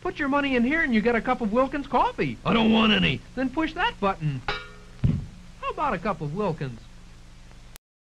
Put your money in here and you get a cup of Wilkins coffee. I don't want any. Then push that button. How about a cup of Wilkins?